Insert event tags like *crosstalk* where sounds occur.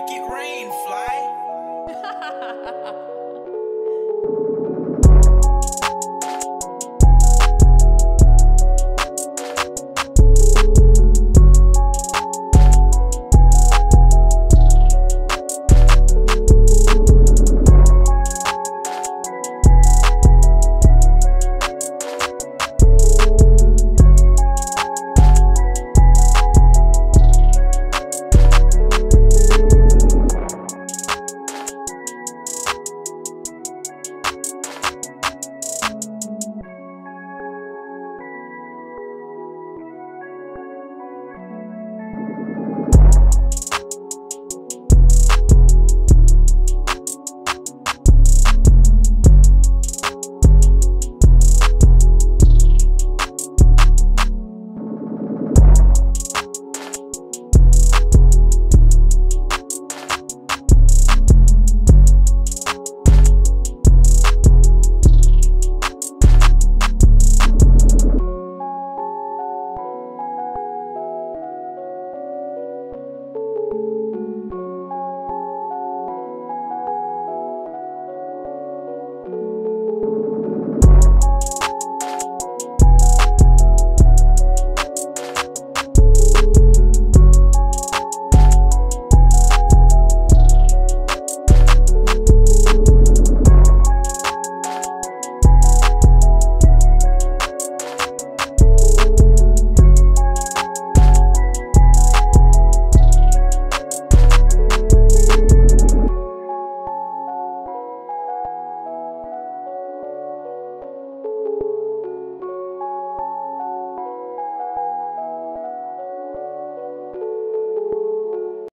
Make it rain, fly. *laughs*